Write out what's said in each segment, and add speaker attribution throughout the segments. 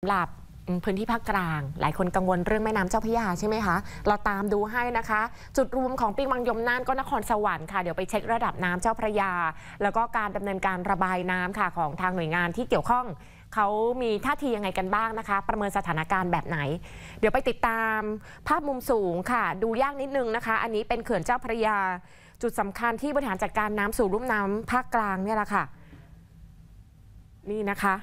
Speaker 1: สำหรับพื้นที่ภาคกลาง หลายคนกังวลเรื่องแม่น้ำเจ้าพระยาใช่ไหมคะ เราตามดูให้นะคะ จุดรวมของปิงวังยมน่านก็นครสวรรค์ค่ะ เดี๋ยวไปเช็คระดับน้ำเจ้าพระยา แล้วก็การดำเนินการระบายน้ำค่ะของทางหน่วยงานที่เกี่ยวข้อง เขามีท่าทียังไงกันบ้างนะคะ ประเมินสถานการณ์แบบไหน เดี๋ยวไปติดตามภาพมุมสูงค่ะ ดูยากนิดนึงนะคะ อันนี้เป็นเขื่อนเจ้าพระยา จุดสำคัญที่บริหารจัดการน้ำสู่รุ่มน้ำภาคกลางเนี่ยแหละค่ะ นี่นะคะ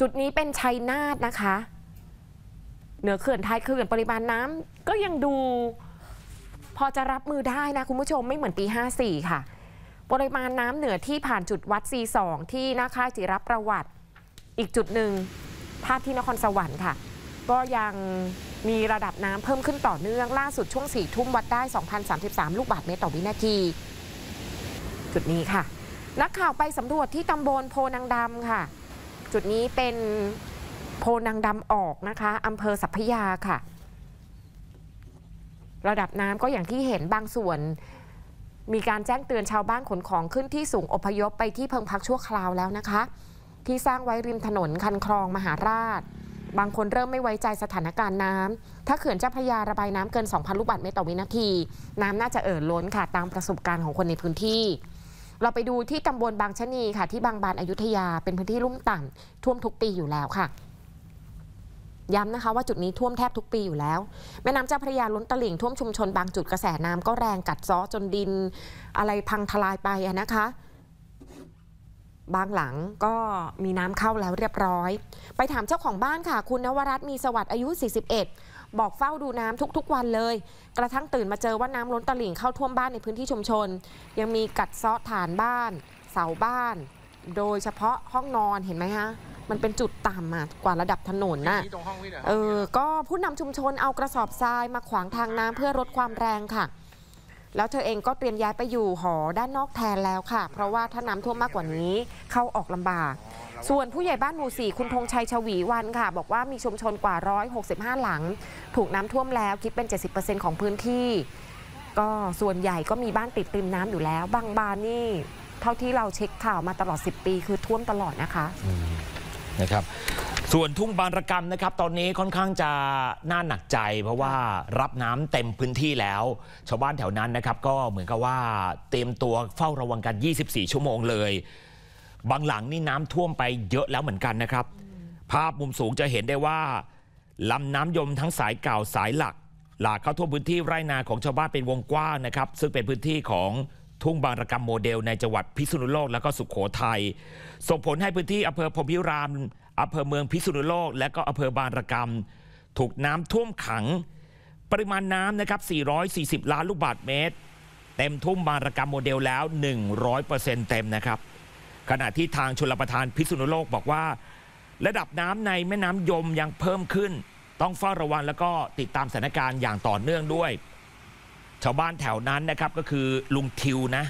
Speaker 1: จุดนี้เป็นชัยนาทนะคะ เหนือเขื่อนท้ายเขื่อนปริมาณน้ำก็ยังดู พอจะรับมือได้นะคุณผู้ชมไม่เหมือนปี 54 ค่ะ ปริมาณน้ำเหนือที่ผ่านจุดวัด C2 ที่หน้าค่ายจิรัประวัติ อีกจุดหนึ่งภาพที่นครสวรรค์ค่ะ ก็ยังมีระดับน้ำเพิ่มขึ้นต่อเนื่องล่าสุดช่วง 4 ทุ่มวัดได้ 2,033 ลูกบาศก์เมตรต่อวินาที จุดนี้ค่ะ นักข่าวไปสำรวจที่ตำบลโพนังดำค่ะ จุดนี้เป็นโพนังดำออกนะคะอำเภอสัพยาค่ะ ระดับน้ำก็อย่างที่เห็นบางส่วน มีการแจ้งเตือนชาวบ้านขนของขึ้นที่สูงอพยพไปที่เพิงพักชั่วคราวแล้วนะคะ ที่สร้างไว้ริมถนนคันคลองมหาราช บางคนเริ่มไม่ไว้ใจสถานการณ์น้ำถ้าเขื่อนเจ้าพระยาระบายน้ำเกิน 2,000 ลูกบาศก์เมตรต่อวินาที น้ำน่าจะเอ่อล้นค่ะ ตามประสบการณ์ของคนในพื้นที่ เราไปดูที่ตำบลบางชะนีค่ะ ที่บางบานอายุธยาเป็นพื้นที่ลุ่มต่ำท่วมทุกปีอยู่แล้วค่ะย้ำนะคะว่าจุดนี้ท่วมแทบทุกปีอยู่แล้ว แม่น้ำเจ้าพระยาล้นตลิ่งท่วมชุมชนบางจุดกระแสน้ำก็แรงกัดซ้อจนดิน อะไรพังทลายไปนะคะ บางหลังก็มีน้ำเข้าแล้วเรียบร้อย ไปถามเจ้าของบ้านค่ะ คุณนวรัตน์มีสวัสดิ์อายุ 41 บอกเฝ้าดูน้ำทุก ๆ วันเลย กระทั่งตื่นมาเจอว่าน้ำล้นตลิ่งเข้าท่วมบ้านในพื้นที่ชุมชน ยังมีกัดเซาะฐานบ้าน เสาบ้าน โดยเฉพาะห้องนอนเห็นไหมฮะมันเป็นจุดต่ำอะกว่าระดับถนนน่ะ
Speaker 2: นี่ตรงห้องนี่เหรอ
Speaker 1: เออ ก็ผู้นำชุมชนเอากระสอบทรายมาขวางทางน้ำเพื่อลดความแรงค่ะ แล้วเธอเองก็เตรียมย้ายไปอยู่หอด้านนอกแทนแล้วค่ะ เพราะว่าถ้าน้ำท่วมมากกว่านี้เข้าออกลำบาก ส่วนผู้ใหญ่บ้านหมู่สี่คุณธงชัยชวีวันค่ะ บอกว่ามีชุมชนกว่า 165 หลัง ถูกน้ำท่วมแล้วคิดเป็น 70%ของพื้นที่ ก็ส่วนใหญ่ก็มีบ้านติดริมน้ำอยู่แล้ว บางบ้านนี่ เท่าที่เราเช็คข่าวมาตลอด 10 ปีคือท่วมตลอดนะคะ
Speaker 3: นะครับส่วนทุ่งบางระกรรมนะครับ ตอนนี้ค่อนข้างจะน่าหนักใจ เพราะว่ารับน้ำเต็มพื้นที่แล้ว ชาวบ้านแถวนั้นนะครับ ก็เหมือนกับว่าเตรียมตัวเฝ้าระวังกัน 24 ชั่วโมงเลย บางหลังนี่น้ำท่วมไปเยอะแล้วเหมือนกันนะครับ ภาพมุมสูงจะเห็นได้ว่าลำน้ำยมทั้งสายเก่าสายหลัก หลากเข้าท่วมพื้นที่ไร่นาของชาวบ้านเป็นวงกว้างนะครับ ซึ่งเป็นพื้นที่ของทุ่งบางระกรรมโมเดลในจังหวัดพิษณุโลกและก็สุขโขทัยส่งผลให้พื้นที่อำเภอพรหมพิรามอำเภอเมืองพิษณุโลก และก็อำเภอบางระกรรม ถูกน้ำท่วมขัง ปริมาณน้ำนะครับ 440 ล้านลูกบาศก์เมตร เต็มทุ่งบางระกรรมโมเดลแล้ว 100%เต็มนะครับ ขณะที่ทางชลประทานพิษณุโลกบอกว่า ระดับน้ำในแม่น้ำยมยังเพิ่มขึ้น ต้องเฝ้าระวังแล้วก็ติดตามสถานการณ์อย่างต่อเนื่องด้วย ชาวบ้านแถวนั้นนะครับก็คือลุงทิวนะ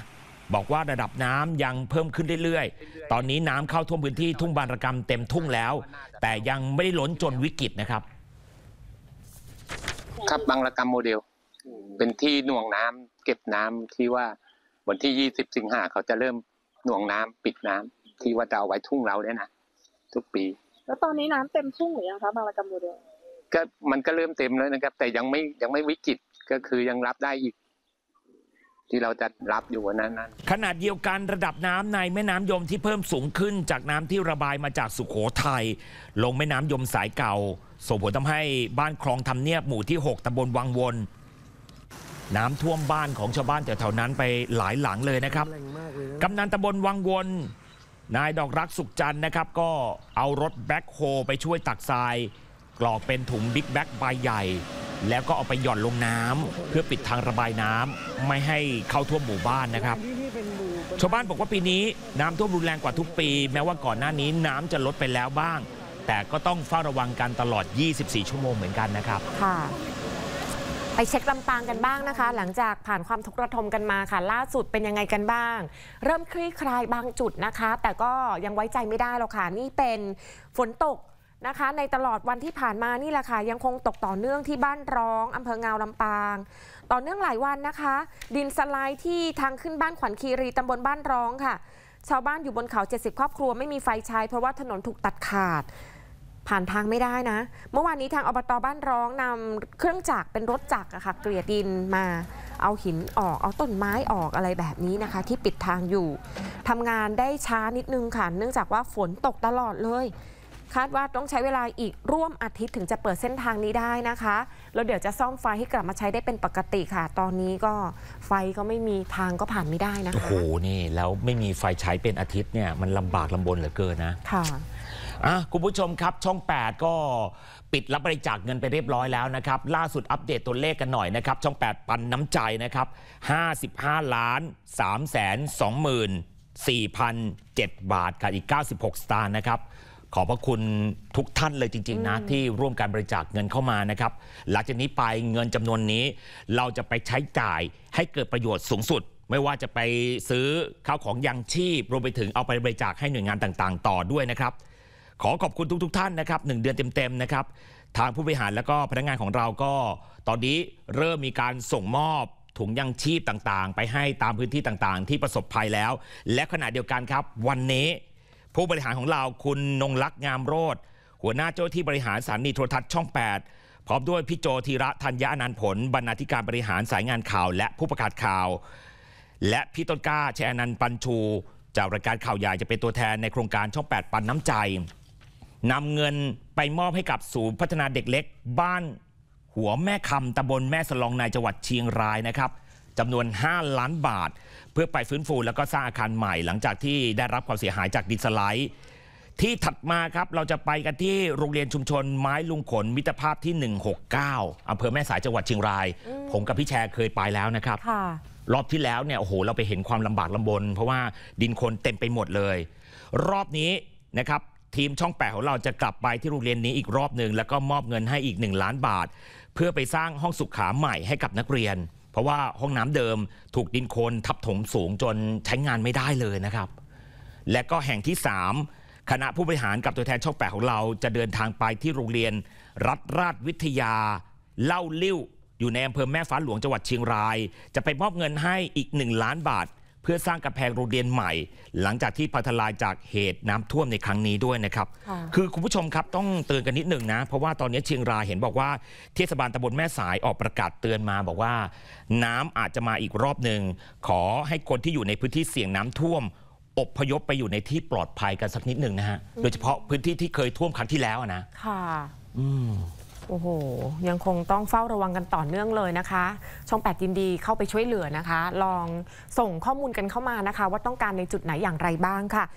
Speaker 3: บอกว่าระดับน้ำยังเพิ่มขึ้นเรื่อยๆ ตอนนี้น้ำเข้าท่วมพื้นที่ทุ่งบางระกรรมเต็มทุ่งแล้ว แต่ยังไม่ได้ล้นจนวิกฤตนะครับ
Speaker 2: ครับบางระกรรมโมเดล เป็นที่หน่วงน้ำเก็บน้ำที่ว่าวันที่ยี่สิบสิงหาเขาจะเริ่ม หน่วงน้ำปิดน้ำที่ว่าจะเอาไว้ทุ่งเราเนี่ยนะทุกปี
Speaker 4: แล้วตอนนี้น้ำเต็มทุ่งหรือยังคะบางระกำโมเดล
Speaker 2: ก็มันก็เริ่มเต็มแล้วนะครับ แต่ยังไม่ยังไม่วิกฤตก็คือยังรับได้อีก ที่เราจะรับอยู่วันนั้นนั้น
Speaker 3: ขนาดเดียวกันระดับน้ำในแม่น้ำยมที่เพิ่มสูงขึ้นจากน้ำที่ระบายมาจากสุขโขทัยลงแม่น้ำยมสายเก่าส่งผลทำให้บ้านคลองทำเนียบหมู่ที่ 6ตำบลวังวน น้ำท่วมบ้านของชาวบ้านแถวๆนั้นไปหลายหลังเลยนะครับกำนันตำบลวังวนนายดอกรักสุขจันทร์นะครับ ก็เอารถแบ็คโฮไปช่วยตักทรายกรอกเป็นถุงบิ๊กแบ็คใบใหญ่ แล้วก็เอาไปหย่อนลงน้ำเพื่อปิดทางระบายน้ำไม่ให้เข้าท่วมหมู่บ้านนะครับ ชาวบ้านบอกว่าปีนี้น้ำท่วมรุนแรงกว่าทุกปี แม้ว่าก่อนหน้านี้น้ำจะลดไปแล้วบ้าง แต่ก็ต้องเฝ้าระวังกันตลอด 24 ชั่วโมงเหมือนกันนะครับ
Speaker 1: ค่ะ ไปเช็คลำปางกันบ้างนะคะ หลังจากผ่านความทุกข์ระทมกันมาค่ะ ล่าสุดเป็นยังไงกันบ้าง เริ่มคลี่คลายบางจุดนะคะ แต่ก็ยังไว้ใจไม่ได้หรอกค่ะ นี่เป็นฝนตกนะคะ ในตลอดวันที่ผ่านมานี่แหละค่ะ ยังคงตกต่อเนื่องที่บ้านร้องอำเภอเงาลำปาง ต่อเนื่องหลายวันนะคะ ดินสไลด์ที่ทางขึ้นบ้านขวัญคีรีตำบลบ้านร้องค่ะ ชาวบ้านอยู่บนเขา 70 ครอบครัวไม่มีไฟใช้เพราะว่าถนนถูกตัดขาด ผ่านทางไม่ได้นะ เมื่อวานนี้ทางอบตบ้านร้องนำเครื่องจักรเป็นรถจักรอะค่ะ เกลี่ยดินมา เอาหินออก เอาต้นไม้ออกอะไรแบบนี้นะคะ ที่ปิดทางอยู่ทำงานได้ช้านิดนึงค่ะ เนื่องจากว่าฝนตกตลอดเลย คาดว่าต้องใช้เวลาอีกร่วมอาทิตย์ถึงจะเปิดเส้นทางนี้ได้นะคะ แล้วเดี๋ยวจะซ่อมไฟให้กลับมาใช้ได้เป็นปกติค่ะ ตอนนี้ก็ไฟก็ไม่มีทางก็ผ่านไม่ได้นะ
Speaker 3: โอ้
Speaker 1: คะ
Speaker 3: โหนี่แล้วไม่มีไฟใช้เป็นอาทิตย์เนี่ยมันลำบากลำบนเหลือเกินนะ
Speaker 1: ค่ะ
Speaker 3: อะคุณผู้ชมครับช่อง 8 ก็ปิดรับบริจาคเงินไปเรียบร้อยแล้วนะครับ ล่าสุดอัปเดตตัวเลขกันหน่อยนะครับ ช่อง 8 ปันน้ำใจนะครับ 55 ล้าน3แสน24,007 บาทกับอีก 96 สตางค์นะครับ ขอบพระคุณทุกท่านเลยจริง ๆ นะ ที่ร่วมการบริจาคเงินเข้ามานะครับ หลังจากนี้ไปเงินจำนวนนี้ เราจะไปใช้จ่ายให้เกิดประโยชน์สูงสุดไม่ว่าจะไปซื้อข้าวของยังชีพ รวมไปถึงเอาไปบริจาคให้หน่วยงานต่าง ๆ ต่อด้วยนะครับ ขอขอบคุณทุกๆท่านนะครับหนึ่งเดือนเต็มๆนะครับทางผู้บริหารแล้วก็พนักงานของเราก็ ตอนนี้เริ่มมีการส่งมอบถุงยังชีพต่างๆ ไปให้ตามพื้นที่ต่างๆ ที่ประสบภัยแล้ว และขณะเดียวกันครับ วันนี้ผู้บริหารของเราคุณนงลักษณ์งามโรธหัวหน้าเจ้าที่บริหารสถานีโทรทัศน์ช่อง 8 พร้อมด้วยพี่โจธีระธัญญานันผล บรรณาธิการบริหารสายงานข่าว และผู้ประกาศข่าว และพี่ต้นกล้าชัยอนันต์ปัญชู จากรายการข่าวใหญ่จะเป็นตัวแทนในโครงการช่อง 8 ปันน้ำใจ นำเงินไปมอบให้กับศูนย์พัฒนาเด็กเล็ก บ้านหัวแม่คำตำบลแม่สลองในจังหวัดเชียงรายนะครับจำนวน 5 ล้านบาท เพื่อไปฟื้นฟูแล้วก็สร้างอาคารใหม่ หลังจากที่ได้รับความเสียหายจากดินสไลด์ ที่ถัดมาครับเราจะไปกันที่โรงเรียนชุมชนไม้ลุงขนมิตรภาพที่ 169อำเภอแม่สายจังหวัดเชียงราย ผมกับพี่แชร์เคยไปแล้วนะครับ
Speaker 1: ค่ะ
Speaker 3: รอบที่แล้วเนี่ยโอ้โหเราไปเห็นความลำบากลำบน เพราะว่าดินคนเต็มไปหมดเลย รอบนี้นะครับ ทีมช่องแปดของเราจะกลับไปที่โรงเรียนนี้อีกรอบหนึ่งแล้วก็มอบเงินให้อีก 1 ล้านบาท เพื่อไปสร้างห้องสุขาใหม่ให้กับนักเรียน เพราะว่าห้องน้ำเดิมถูกดินโคลนทับถมสูงจนใช้งานไม่ได้เลยนะครับ และก็แห่งที่ 3 คณะผู้บริหารกับตัวแทนช่องแปดของเราจะเดินทางไปที่โรงเรียน รัฐราชวิทยา เล่าลิ้วอยู่ในอำเภอแม่ฟ้าหลวงจังหวัดเชียงราย จะไปมอบเงินให้อีก 1 ล้านบาท เพื่อสร้างกำแพงโรงเรียนใหม่ หลังจากที่พังทลายจากเหตุน้ำท่วมในครั้งนี้ด้วยนะครับ
Speaker 1: ค่ะ
Speaker 3: คือคุณผู้ชมครับต้องเตือนกันนิดหนึ่งนะ เพราะว่าตอนนี้เชียงรายเห็นบอกว่าเทศบาลตำบลแม่สายออกประกาศเตือนมาบอกว่า น้ำอาจจะมาอีกรอบหนึ่งขอให้คนที่อยู่ในพื้นที่เสี่ยงน้ำท่วมอพยพไปอยู่ในที่ปลอดภัยกันสักนิดหนึ่งนะฮะโดยเฉพาะพื้นที่ที่เคยท่วมครั้งที่แล้วอะนะ
Speaker 1: ค่ะ
Speaker 3: อืม
Speaker 1: โอ้โห ยังคงต้องเฝ้าระวังกันต่อเนื่องเลยนะคะ ช่อง 8 ยินดีเข้าไปช่วยเหลือนะคะ ลองส่งข้อมูลกันเข้ามานะคะ ว่าต้องการในจุดไหนอย่างไรบ้างค่ะ